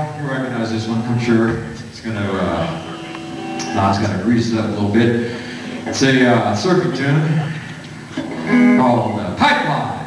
You recognize this one, I'm sure. It's gonna, uh, Don's gonna grease it up a little bit. It's a uh, surfing tune called uh, Pipeline.